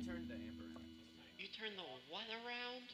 I turned the amber. You turned the what around?